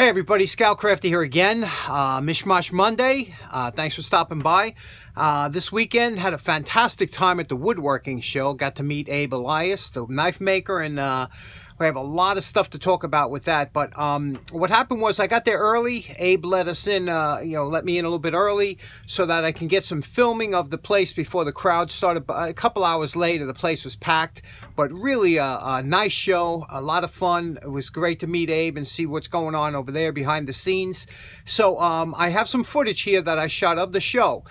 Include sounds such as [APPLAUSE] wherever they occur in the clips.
Hey everybody, ScoutCrafter here again. Uh, Mishmash Monday. Uh, thanks for stopping by. Uh, this weekend had a fantastic time at the woodworking show. Got to meet Abe Elias, the knife maker, and uh, we have a lot of stuff to talk about with that. But um, what happened was I got there early. Abe let us in, uh, you know, let me in a little bit early so that I can get some filming of the place before the crowd started. A couple hours later, the place was packed. But really a, a nice show, a lot of fun. It was great to meet Abe and see what's going on over there behind the scenes. So um, I have some footage here that I shot of the show.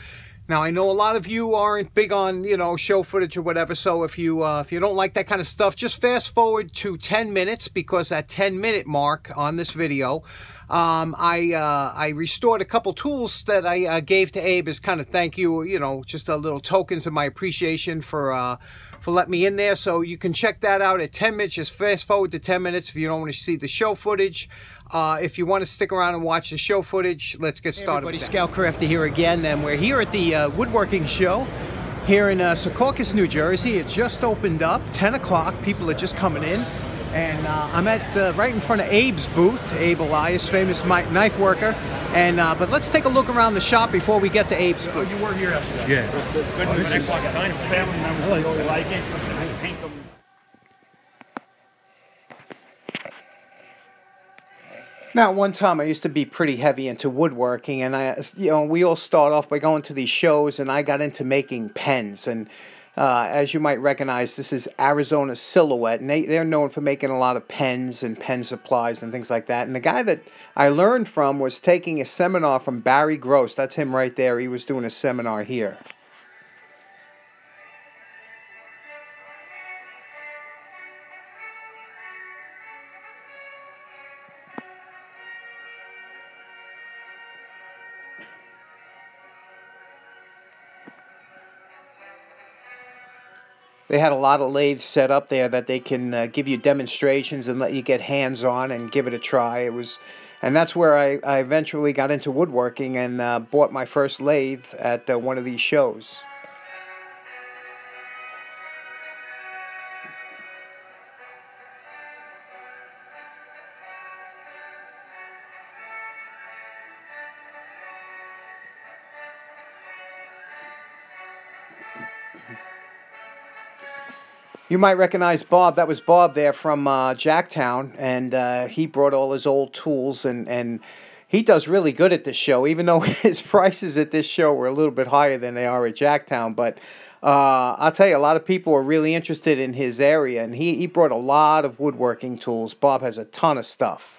Now I know a lot of you aren't big on you know show footage or whatever. So if you uh, if you don't like that kind of stuff, just fast forward to 10 minutes because at 10 minute mark on this video, um, I uh, I restored a couple tools that I uh, gave to Abe as kind of thank you. You know, just a little tokens of my appreciation for uh, for letting me in there. So you can check that out at 10 minutes. Just fast forward to 10 minutes if you don't want to see the show footage. Uh, if you want to stick around and watch the show footage, let's get started. Hey everybody, ScoutCrafter here again, and we're here at the uh, woodworking show here in uh, Secaucus, New Jersey. It just opened up, 10 o'clock. People are just coming in. And uh, I'm at uh, right in front of Abe's booth, Abe Elias, famous knife worker. And uh, but let's take a look around the shop before we get to Abe's booth. Oh, you were here yesterday. Yeah. Good, good oh, news. Is... family members like really like it. Paint them. Now, one time I used to be pretty heavy into woodworking, and I, you know, we all start off by going to these shows, and I got into making pens. And uh, as you might recognize, this is Arizona Silhouette, and they, they're known for making a lot of pens and pen supplies and things like that. And the guy that I learned from was taking a seminar from Barry Gross. That's him right there. He was doing a seminar here. They had a lot of lathes set up there that they can uh, give you demonstrations and let you get hands on and give it a try. It was, and that's where I, I eventually got into woodworking and uh, bought my first lathe at uh, one of these shows. You might recognize Bob. That was Bob there from uh, Jacktown, and uh, he brought all his old tools, and, and he does really good at this show, even though [LAUGHS] his prices at this show were a little bit higher than they are at Jacktown. But uh, I'll tell you, a lot of people are really interested in his area, and he, he brought a lot of woodworking tools. Bob has a ton of stuff.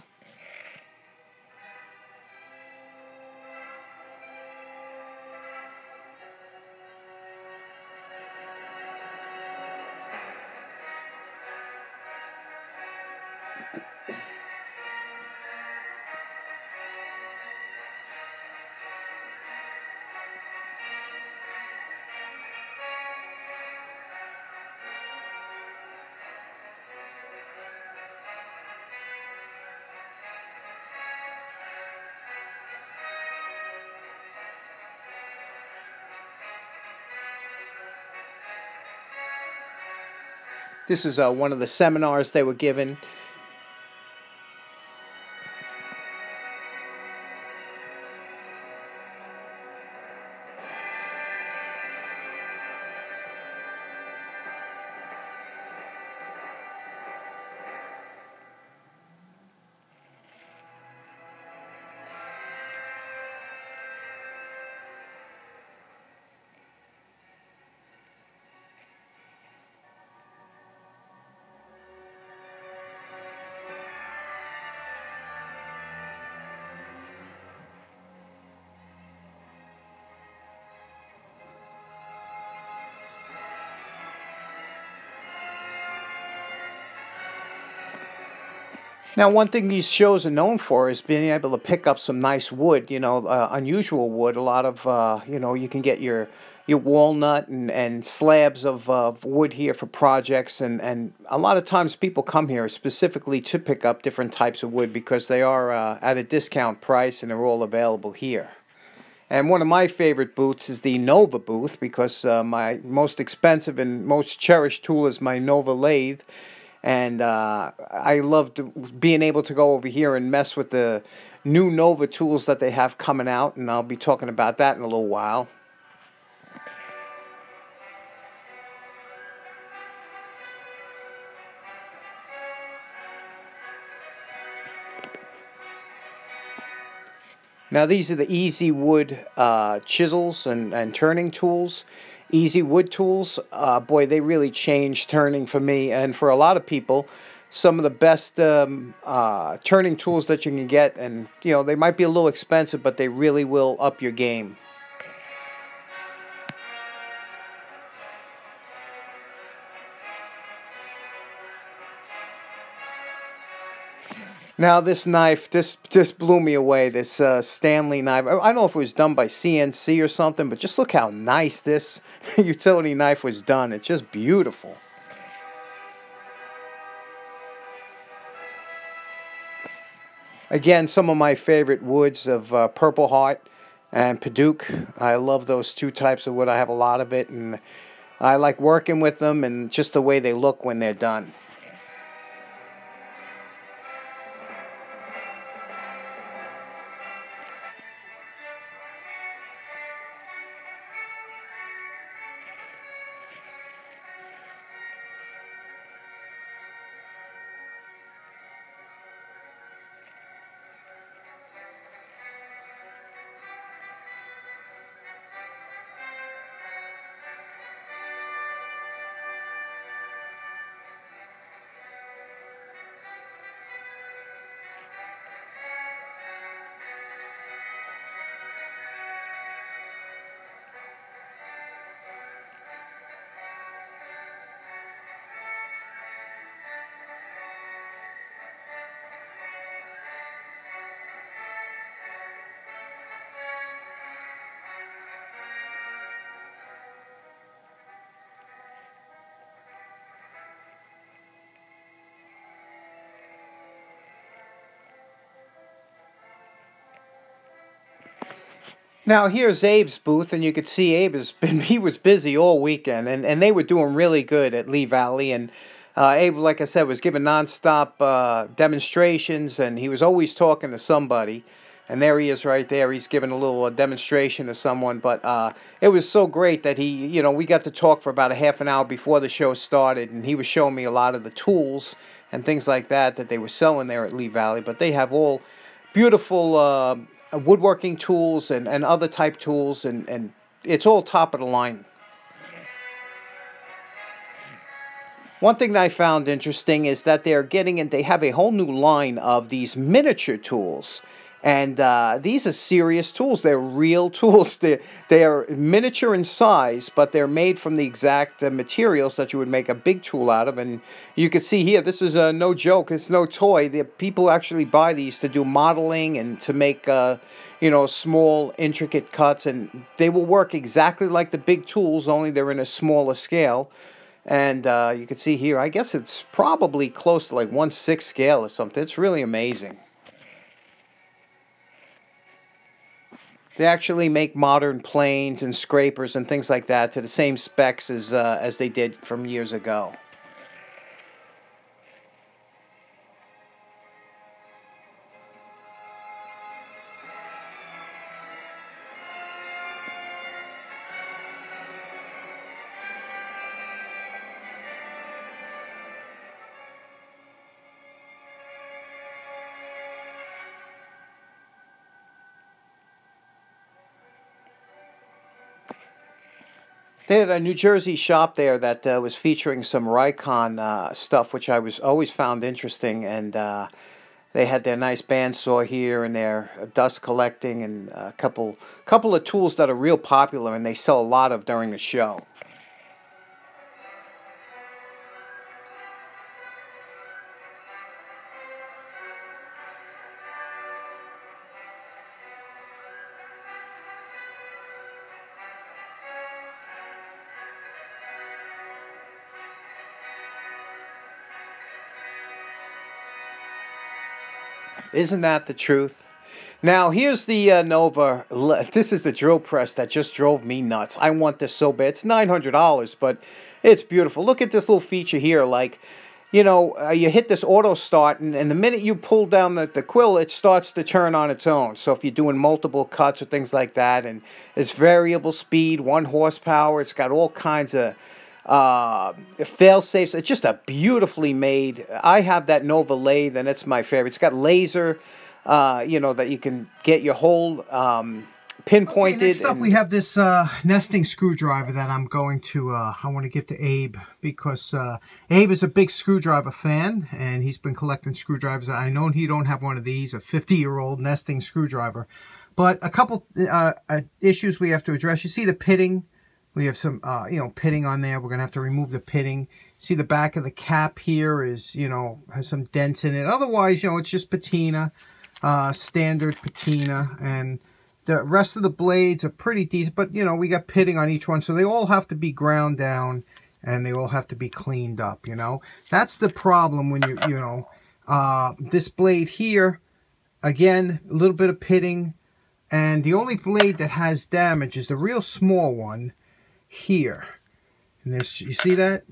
This is uh, one of the seminars they were given. Now, one thing these shows are known for is being able to pick up some nice wood, you know, uh, unusual wood. A lot of, uh, you know, you can get your your walnut and, and slabs of uh, wood here for projects. And, and a lot of times people come here specifically to pick up different types of wood because they are uh, at a discount price and they're all available here. And one of my favorite booths is the Nova booth because uh, my most expensive and most cherished tool is my Nova lathe And uh, I loved being able to go over here and mess with the new Nova tools that they have coming out, and I'll be talking about that in a little while. Now these are the Easy Wood uh, chisels and, and turning tools. Easy Wood tools, uh, boy, they really changed turning for me and for a lot of people. Some of the best um, uh, turning tools that you can get, and you know they might be a little expensive, but they really will up your game. Now this knife, this just blew me away. This uh, Stanley knife. I don't know if it was done by CNC or something, but just look how nice this [LAUGHS] utility knife was done. It's just beautiful. Again, some of my favorite woods of uh, Purple Heart and Padauk. I love those two types of wood. I have a lot of it, and I like working with them and just the way they look when they're done. Now here's Abe's booth, and you could see Abe has been [LAUGHS] he was busy all weekend, and, and they were doing really good at Lee Valley, and uh, Abe, like I said, was giving nonstop uh, demonstrations, and he was always talking to somebody. And there he is, right there. He's giving a little uh, demonstration to someone, but uh, it was so great that he, you know, we got to talk for about a half an hour before the show started, and he was showing me a lot of the tools and things like that that they were selling there at Lee Valley. But they have all beautiful uh, Uh, woodworking tools and, and other type tools, and, and it's all top of the line. One thing that I found interesting is that they're getting and they have a whole new line of these miniature tools. And uh, these are serious tools. They're real [LAUGHS] tools. They're, they're miniature in size, but they're made from the exact uh, materials that you would make a big tool out of. And you can see here, this is uh, no joke. It's no toy. The people actually buy these to do modeling and to make, uh, you know, small, intricate cuts. And they will work exactly like the big tools, only they're in a smaller scale. And uh, you can see here, I guess it's probably close to like 1 6 scale or something. It's really amazing. They actually make modern planes and scrapers and things like that to the same specs as, uh, as they did from years ago. They had a New Jersey shop there that uh, was featuring some Rikon uh, stuff, which I was always found interesting. And uh, they had their nice bandsaw here and their dust collecting and a couple couple of tools that are real popular and they sell a lot of during the show. Isn't that the truth? Now, here's the uh, Nova. This is the drill press that just drove me nuts. I want this so bad. It's $900, but it's beautiful. Look at this little feature here. Like, you know, uh, you hit this auto start, and, and the minute you pull down the, the quill, it starts to turn on its own. So if you're doing multiple cuts or things like that, and it's variable speed, one horsepower, it's got all kinds of uh, fail safes. It's just a beautifully made. I have that Nova lathe, and it's my favorite. It's got laser, uh, you know, that you can get your whole. Um, pinpointed. Okay, next up, we have this uh, nesting screwdriver that I'm going to, uh, I want to give to Abe because uh, Abe is a big screwdriver fan and he's been collecting screwdrivers. I know he don't have one of these, a 50-year-old nesting screwdriver. But a couple uh, issues we have to address. You see the pitting. We have some, uh, you know, pitting on there. We're going to have to remove the pitting. See the back of the cap here is, you know, has some dents in it. Otherwise, you know, it's just patina, standard patina. And the rest of the blades are pretty decent, but you know, we got pitting on each one, so they all have to be ground down and they all have to be cleaned up, you know. That's the problem when you, you know, uh, this blade here, again, a little bit of pitting, and the only blade that has damage is the real small one here. And this, you see that?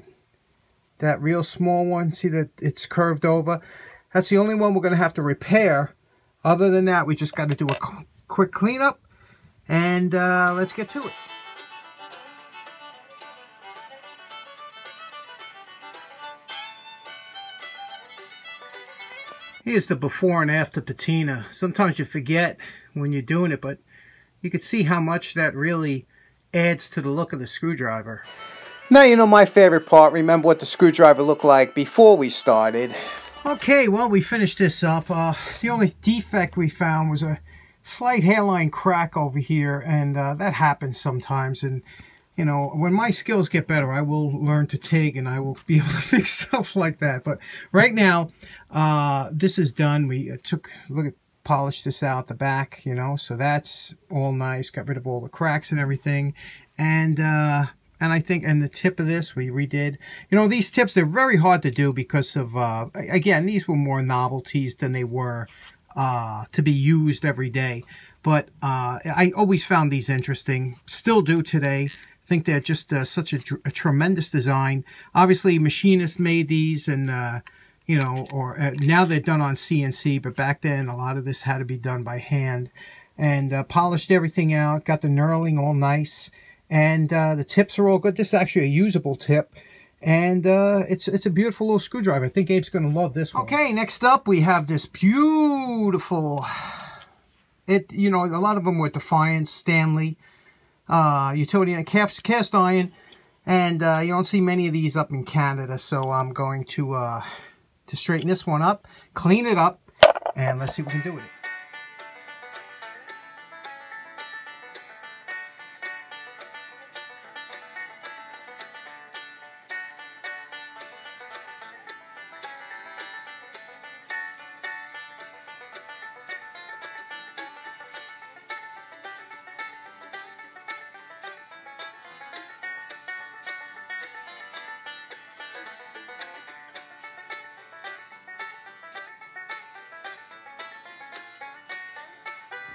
That real small one, see that it's curved over? That's the only one we're going to have to repair. Other than that, we just got to do a quick cleanup and uh, let's get to it. Here's the before and after patina. Sometimes you forget when you're doing it, but you can see how much that really adds to the look of the screwdriver. Now you know my favorite part. Remember what the screwdriver looked like before we started. Okay, well, we finished this up. Uh, the only defect we found was a slight hairline crack over here and uh, that happens sometimes and you know when my skills get better I will learn to TIG and I will be [LAUGHS] able to fix stuff like that but right now uh, this is done we uh, took look at polished this out the back you know so that's all nice got rid of all the cracks and everything and uh, and I think and the tip of this we redid you know these tips they're very hard to do because of uh, again these were more novelties than they were uh, to be used every day. But uh, I always found these interesting, still do today. I think they're just uh, such a, a, tremendous design. Obviously, machinists made these and, uh, you know, or uh, now they're done on CNC, but back then a lot of this had to be done by hand. And uh, polished everything out, got the knurling all nice. And the tips are all good. This is actually a usable tip. And uh, it's it's a beautiful little screwdriver. I think Abe's going to love this one. Okay, next up we have this beautiful, it you know, a lot of them were Defiance, Stanley, uh, utility cast, cast iron. And uh, you don't see many of these up in Canada, so I'm going to, uh, to straighten this one up, clean it up, and let's see what we can do with it.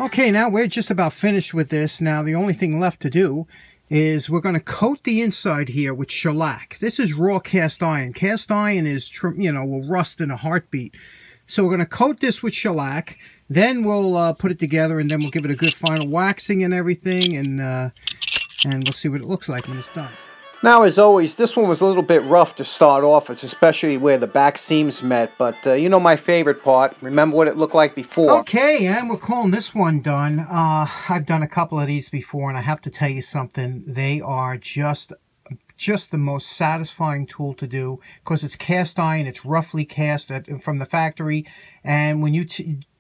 Okay, now we're just about finished with this. Now the only thing left to do is we're going to coat the inside here with shellac. This is raw cast iron. Cast iron is, you know, will rust in a heartbeat. So we're going to coat this with shellac. Then we'll uh, put it together and then we'll give it a good final waxing and everything. And, uh, and we'll see what it looks like when it's done. Now, as always, this one was a little bit rough to start off with, especially where the back seams met. But uh, you know my favorite part. Remember what it looked like before. Okay, and we're calling this one done. Uh, I've done a couple of these before, and I have to tell you something. They are just just the most satisfying tool to do because it's cast iron, it's roughly cast from the factory, and when you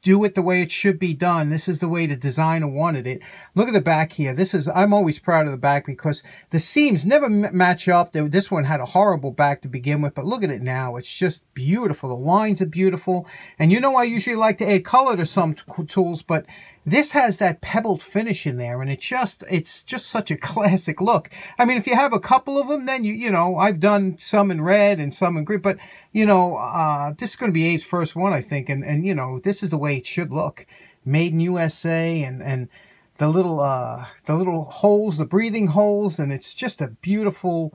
do it the way it should be done. This is the way the designer wanted it. Look at the back here. This is, I'm always proud of the back because the seams never match up. This one had a horrible back to begin with, but look at it now. It's just beautiful. The lines are beautiful. And you know, I usually like to add color to some tools, but this has that pebbled finish in there, and it just it's just such a [LAUGHS] classic look. I mean, if you have a couple of them, then you you know I've done some in red and some in green, but you know uh, this is going to be Abe's first one, I think, and and you know this is the way it should look, made in USA, and and the little uh, the little holes, the breathing holes, and it's just a beautiful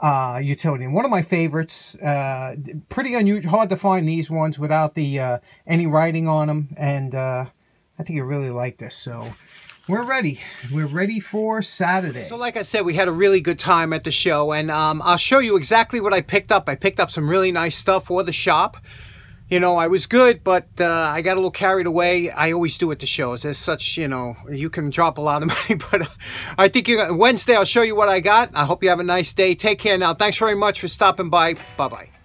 uh, utility. And one of my favorites, uh, pretty unusual, hard to find these ones without the uh, any writing on them. And uh, I think you really like this. So we're ready. We're ready for Saturday. So like I said, we had a really good time at the show. And um, I'll show you exactly what I picked up. I picked up some really nice stuff for the shop you know, I was good, but uh, I got a little carried away. I always do at the shows. There's such, you know, you can drop a lot of [LAUGHS] money, but uh, I think you Wednesday I'll show you what I got. I hope you have a nice day. Take care now. Thanks very much for stopping by. Bye bye.